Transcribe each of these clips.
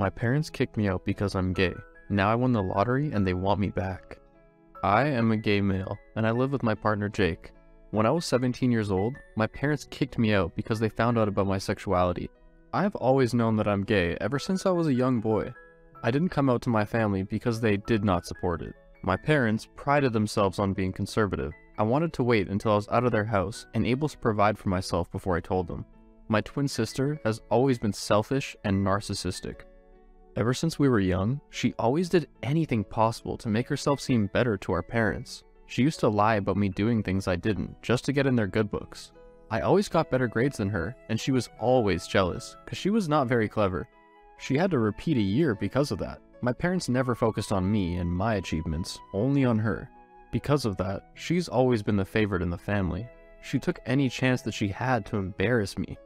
My parents kicked me out because I'm gay. Now I won the lottery and they want me back. I am a gay male, and I live with my partner Jake. When I was 17 years old, my parents kicked me out because they found out about my sexuality. I have always known that I'm gay ever since I was a young boy. I didn't come out to my family because they did not support it. My parents prided themselves on being conservative. I wanted to wait until I was out of their house and able to provide for myself before I told them. My twin sister has always been selfish and narcissistic. Ever since we were young, she always did anything possible to make herself seem better to our parents. She used to lie about me doing things I didn't, just to get in their good books. I always got better grades than her, and she was always jealous, because she was not very clever. She had to repeat a year because of that. My parents never focused on me and my achievements, only on her. Because of that, she's always been the favorite in the family. She took any chance that she had to embarrass me.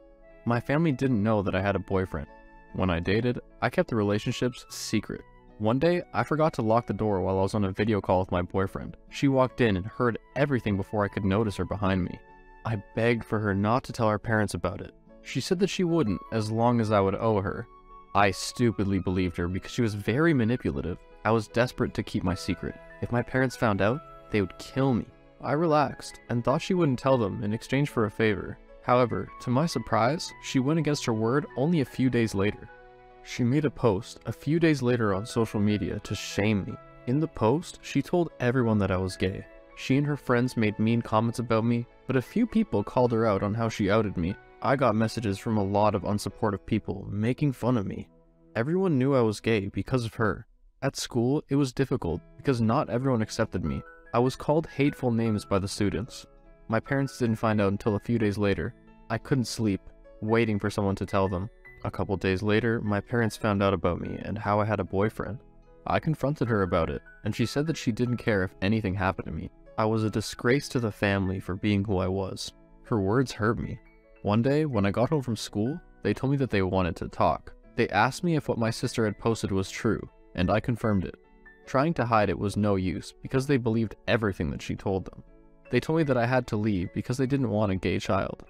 My family didn't know that I had a boyfriend, when I dated, I kept the relationships secret. One day, I forgot to lock the door while I was on a video call with my boyfriend. She walked in and heard everything before I could notice her behind me. I begged for her not to tell our parents about it. She said that she wouldn't, as long as I would owe her. I stupidly believed her because she was very manipulative. I was desperate to keep my secret. If my parents found out, they would kill me. I relaxed and thought she wouldn't tell them in exchange for a favor. However, to my surprise, she went against her word only a few days later. She made a post a few days later on social media to shame me. In the post, she told everyone that I was gay. She and her friends made mean comments about me, but a few people called her out on how she outed me. I got messages from a lot of unsupportive people making fun of me. Everyone knew I was gay because of her. At school, it was difficult because not everyone accepted me. I was called hateful names by the students. My parents didn't find out until a few days later. I couldn't sleep, waiting for someone to tell them. A couple days later, my parents found out about me and how I had a boyfriend. I confronted her about it, and she said that she didn't care if anything happened to me. I was a disgrace to the family for being who I was. Her words hurt me. One day, when I got home from school, they told me that they wanted to talk. They asked me if what my sister had posted was true, and I confirmed it. Trying to hide it was no use, because they believed everything that she told them. They told me that I had to leave because they didn't want a gay child.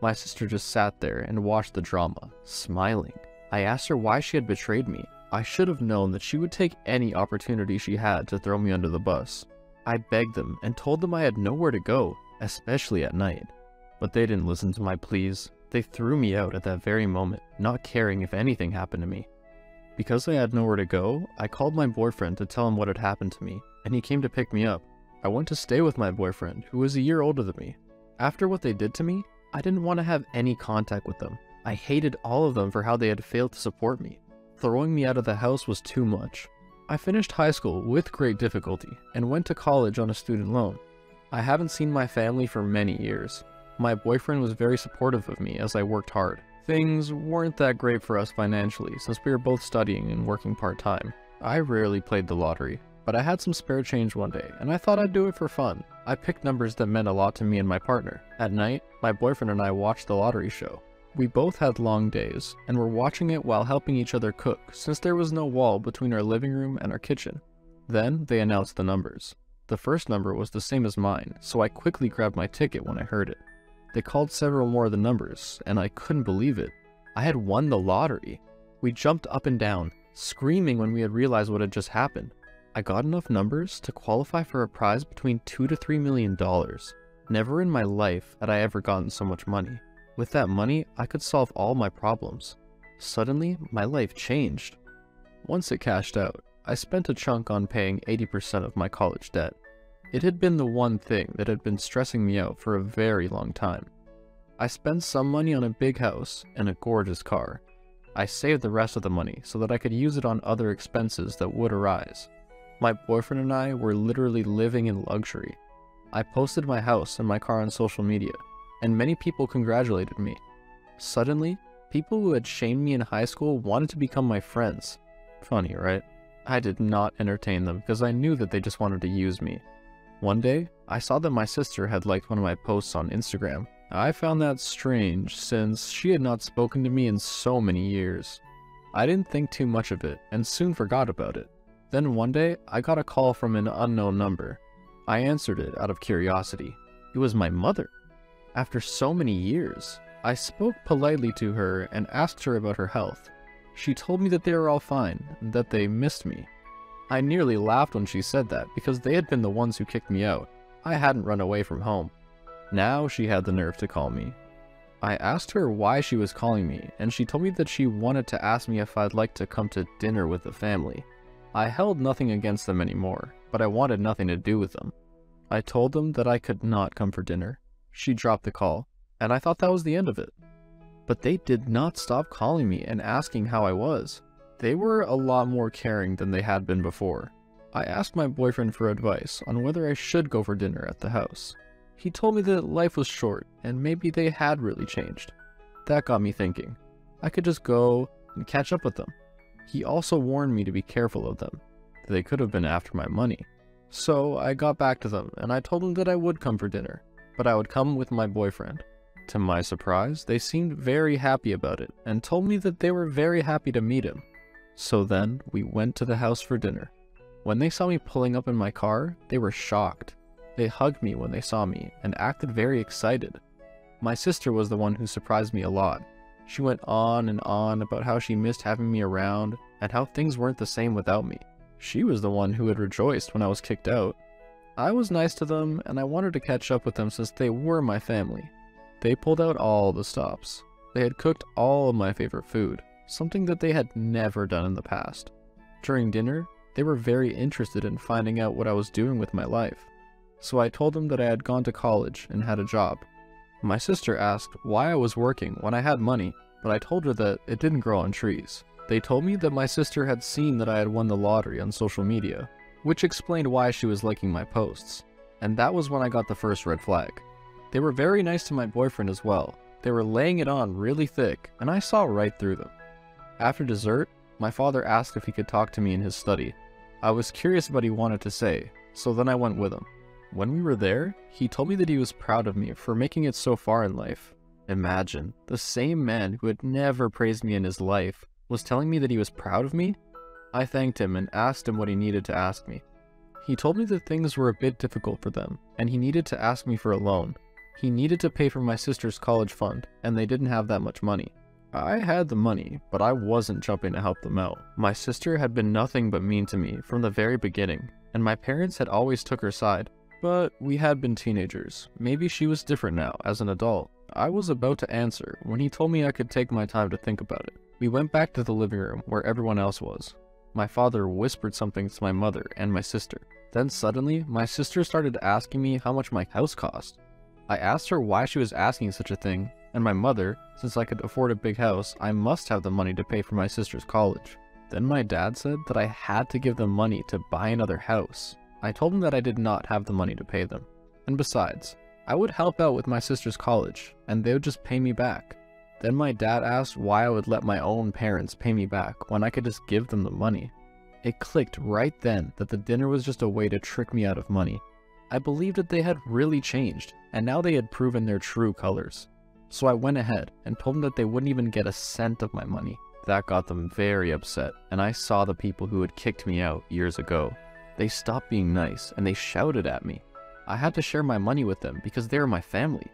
My sister just sat there and watched the drama, smiling. I asked her why she had betrayed me. I should have known that she would take any opportunity she had to throw me under the bus. I begged them and told them I had nowhere to go, especially at night. But they didn't listen to my pleas. They threw me out at that very moment, not caring if anything happened to me. Because I had nowhere to go, I called my boyfriend to tell him what had happened to me, and he came to pick me up. I went to stay with my boyfriend, who was a year older than me. After what they did to me, I didn't want to have any contact with them. I hated all of them for how they had failed to support me. Throwing me out of the house was too much. I finished high school with great difficulty and went to college on a student loan. I haven't seen my family for many years. My boyfriend was very supportive of me as I worked hard. Things weren't that great for us financially since we were both studying and working part-time. I rarely played the lottery, but I had some spare change one day, and I thought I'd do it for fun. I picked numbers that meant a lot to me and my partner. At night, my boyfriend and I watched the lottery show. We both had long days, and were watching it while helping each other cook, since there was no wall between our living room and our kitchen. Then, they announced the numbers. The first number was the same as mine, so I quickly grabbed my ticket when I heard it. They called several more of the numbers, and I couldn't believe it. I had won the lottery. We jumped up and down, screaming when we had realized what had just happened. I got enough numbers to qualify for a prize between 2 to 3 million dollars. Never in my life had I ever gotten so much money. With that money, I could solve all my problems. Suddenly, my life changed. Once it cashed out, I spent a chunk on paying 80% of my college debt. It had been the one thing that had been stressing me out for a very long time. I spent some money on a big house and a gorgeous car. I saved the rest of the money so that I could use it on other expenses that would arise. My boyfriend and I were literally living in luxury. I posted my house and my car on social media, and many people congratulated me. Suddenly, people who had shamed me in high school wanted to become my friends. Funny, right? I did not entertain them because I knew that they just wanted to use me. One day, I saw that my sister had liked one of my posts on Instagram. I found that strange since she had not spoken to me in so many years. I didn't think too much of it and soon forgot about it. Then one day, I got a call from an unknown number. I answered it out of curiosity. It was my mother. After so many years, I spoke politely to her and asked her about her health. She told me that they were all fine, that they missed me. I nearly laughed when she said that because they had been the ones who kicked me out. I hadn't run away from home. Now she had the nerve to call me. I asked her why she was calling me, and she told me that she wanted to ask me if I'd like to come to dinner with the family. I held nothing against them anymore, but I wanted nothing to do with them. I told them that I could not come for dinner. She dropped the call, and I thought that was the end of it. But they did not stop calling me and asking how I was. They were a lot more caring than they had been before. I asked my boyfriend for advice on whether I should go for dinner at the house. He told me that life was short and maybe they had really changed. That got me thinking. I could just go and catch up with them. He also warned me to be careful of them. They could have been after my money. So I got back to them and I told them that I would come for dinner, but I would come with my boyfriend. To my surprise, they seemed very happy about it and told me that they were very happy to meet him. So then, we went to the house for dinner. When they saw me pulling up in my car, they were shocked. They hugged me when they saw me and acted very excited. My sister was the one who surprised me a lot. She went on and on about how she missed having me around and how things weren't the same without me. She was the one who had rejoiced when I was kicked out. I was nice to them and I wanted to catch up with them since they were my family. They pulled out all the stops. They had cooked all of my favorite food, something that they had never done in the past. During dinner, they were very interested in finding out what I was doing with my life. So I told them that I had gone to college and had a job. My sister asked why I was working when I had money, but I told her that it didn't grow on trees. They told me that my sister had seen that I had won the lottery on social media, which explained why she was liking my posts. And that was when I got the first red flag. They were very nice to my boyfriend as well. They were laying it on really thick, and I saw right through them. After dessert, my father asked if he could talk to me in his study. I was curious what he wanted to say, so then I went with him. When we were there, he told me that he was proud of me for making it so far in life. Imagine, the same man who had never praised me in his life was telling me that he was proud of me? I thanked him and asked him what he needed to ask me. He told me that things were a bit difficult for them, and he needed to ask me for a loan. He needed to pay for my sister's college fund, and they didn't have that much money. I had the money, but I wasn't jumping to help them out. My sister had been nothing but mean to me from the very beginning, and my parents had always took her side. But we had been teenagers. Maybe she was different now, as an adult. I was about to answer when he told me I could take my time to think about it. We went back to the living room where everyone else was. My father whispered something to my mother and my sister. Then suddenly, my sister started asking me how much my house cost. I asked her why she was asking such a thing, and my mother, since I could afford a big house, I must have the money to pay for my sister's college. Then my dad said that I had to give them money to buy another house. I told him that I did not have the money to pay them. And besides, I would help out with my sister's college, and they would just pay me back. Then my dad asked why I would let my own parents pay me back when I could just give them the money. It clicked right then that the dinner was just a way to trick me out of money. I believed that they had really changed, and now they had proven their true colors. So I went ahead and told them that they wouldn't even get a cent of my money. That got them very upset, and I saw the people who had kicked me out years ago. They stopped being nice, and they shouted at me. I had to share my money with them because they were my family.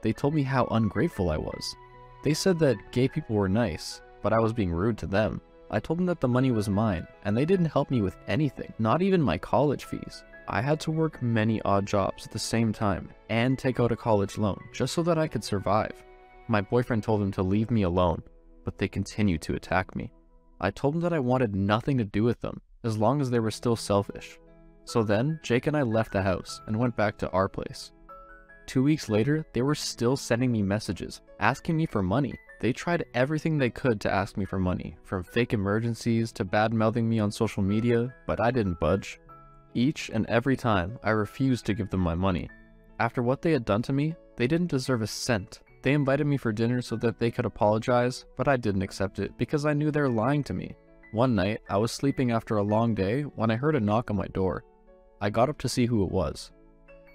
They told me how ungrateful I was. They said that gay people were nice, but I was being rude to them. I told them that the money was mine, and they didn't help me with anything, not even my college fees. I had to work many odd jobs at the same time and take out a college loan just so that I could survive. My boyfriend told them to leave me alone, but they continued to attack me. I told them that I wanted nothing to do with them as long as they were still selfish. So then, Jake and I left the house and went back to our place. Two weeks later, they were still sending me messages, asking me for money. They tried everything they could to ask me for money, from fake emergencies to bad mouthing me on social media, but I didn't budge. Each and every time, I refused to give them my money. After what they had done to me, they didn't deserve a cent. They invited me for dinner so that they could apologize, but I didn't accept it because I knew they were lying to me. One night, I was sleeping after a long day when I heard a knock on my door. I got up to see who it was.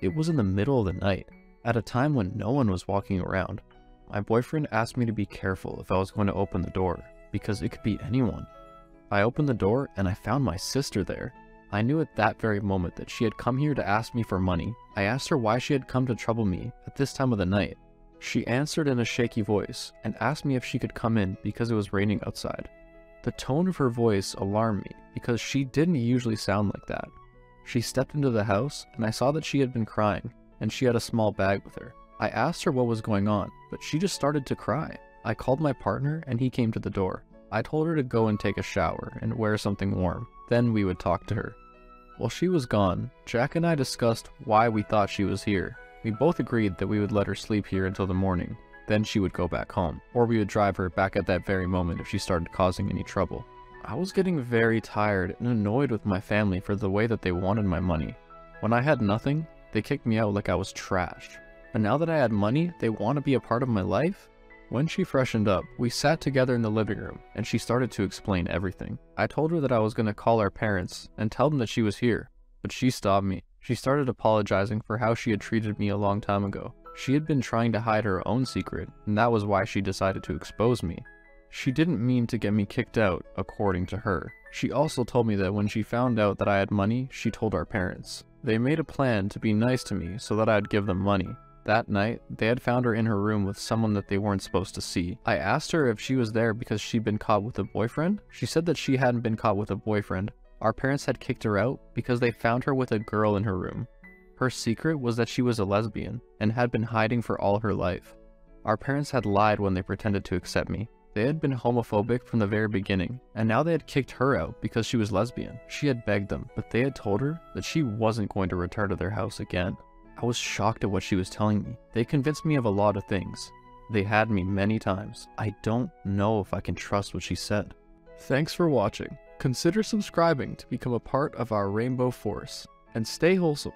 It was in the middle of the night, at a time when no one was walking around. My boyfriend asked me to be careful if I was going to open the door, because it could be anyone. I opened the door and I found my sister there. I knew at that very moment that she had come here to ask me for money. I asked her why she had come to trouble me at this time of the night. She answered in a shaky voice and asked me if she could come in because it was raining outside. The tone of her voice alarmed me because she didn't usually sound like that. She stepped into the house and I saw that she had been crying and she had a small bag with her. I asked her what was going on, but she just started to cry. I called my partner and he came to the door. I told her to go and take a shower and wear something warm. Then we would talk to her. While she was gone, Jack and I discussed why we thought she was here. We both agreed that we would let her sleep here until the morning, then she would go back home, or we would drive her back at that very moment if she started causing any trouble. I was getting very tired and annoyed with my family for the way that they wanted my money. When I had nothing, they kicked me out like I was trash. But now that I had money, they want to be a part of my life? When she freshened up, we sat together in the living room, and she started to explain everything. I told her that I was going to call our parents and tell them that she was here, but she stopped me. She started apologizing for how she had treated me a long time ago. She had been trying to hide her own secret, and that was why she decided to expose me. She didn't mean to get me kicked out, according to her. She also told me that when she found out that I had money, she told our parents. They made a plan to be nice to me so that I'd give them money. That night, they had found her in her room with someone that they weren't supposed to see. I asked her if she was there because she'd been caught with a boyfriend. She said that she hadn't been caught with a boyfriend. Our parents had kicked her out because they found her with a girl in her room. Her secret was that she was a lesbian and had been hiding for all her life. Our parents had lied when they pretended to accept me. They had been homophobic from the very beginning, and now they had kicked her out because she was lesbian. She had begged them, but they had told her that she wasn't going to return to their house again. I was shocked at what she was telling me. They convinced me of a lot of things. They had me many times. I don't know if I can trust what she said. Thanks for watching. Consider subscribing to become a part of our Rainbow Force, and stay wholesome.